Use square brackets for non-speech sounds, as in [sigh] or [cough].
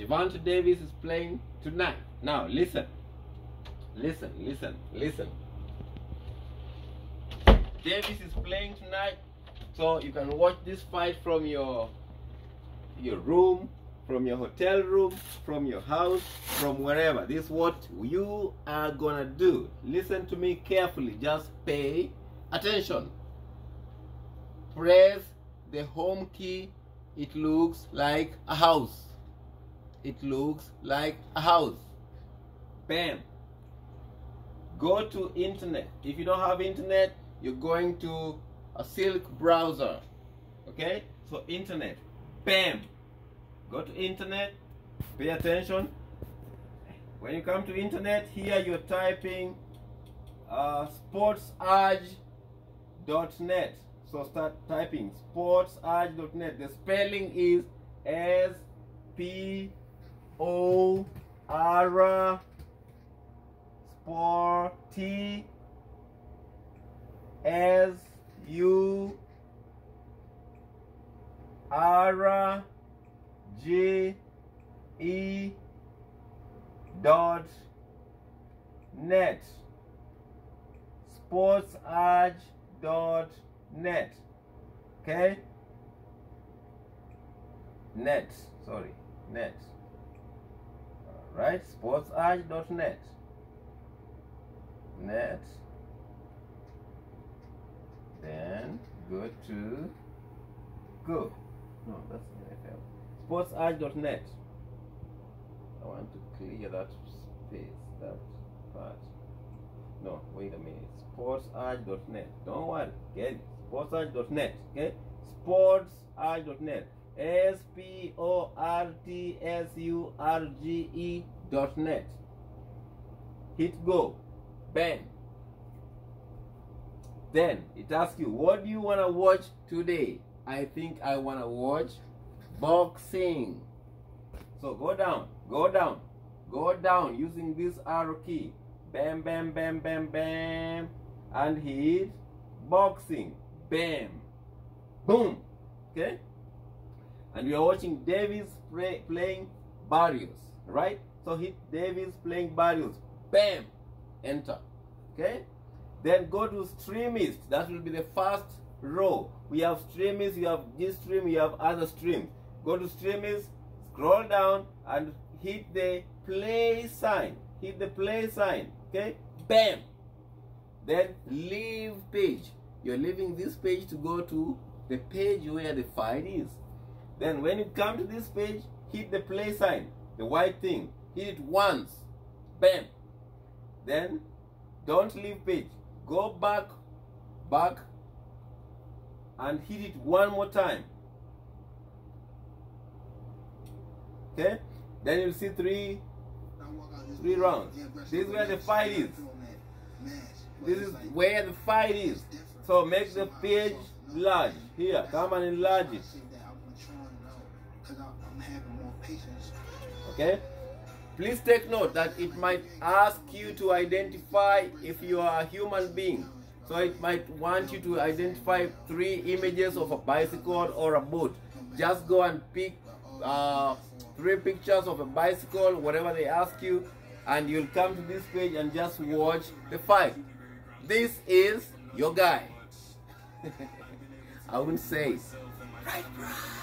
Gervonta Davis is playing tonight. Now listen, listen, listen, listen. Davis is playing tonight, so you can watch this fight from your your room, from your hotel room, from your house, from wherever. This is what you are gonna do. Listen to me carefully. Just pay attention. Press the home key. It looks like a house. It looks like a house. Bam. Go to internet. If you don't have internet, you're going to a silk browser. Okay? So internet. Bam. Go to internet. Pay attention. When you come to internet here you're typing uh, sportsurge.net so start typing sportsurge.net the spelling is s p o r sporty S U R J E dot net. sportsurge dot net. Okay? Net sorry net right? sportsurge dot net. Then go to go. No that's NFL sportsurge.net I want to clear that space that part. No wait a minute. sportsurge.net don't worry. Get it. sportsurge.net okay sportsurge.net S P O R T S U R G E dot net hit go bang then it asks you, what do you want to watch today? I think I want to watch boxing. So go down, go down, go down using this arrow key. Bam, bam, bam, bam, bam. And hit boxing. Bam. Boom. Okay? And we are watching Davis play, playing Barrios. Right? So hit Davis playing Barrios. Bam. Enter. Okay? Then go to Streamist. That will be the first row. We have Streamist, you have this stream, you have other streams. Go to Streamist, scroll down and hit the play sign. Hit the play sign. Okay? Bam! Then leave page. You're leaving this page to go to the page where the file is. Then when you come to this page, hit the play sign, the white thing. Hit it once. Bam! Then don't leave page. Go back back and hit it one more time. Okay? Then you'll see three three rounds. This is where the fight is. This is where the fight is. So make the page large. Here come and enlarge it okay Please take note that it might ask you to identify if you are a human being. So it might want you to identify three images of a bicycle or a boat. Just go and pick uh, three pictures of a bicycle, whatever they ask you, and you'll come to this page and just watch the fight. This is your guy. [laughs] I wouldn't say right price.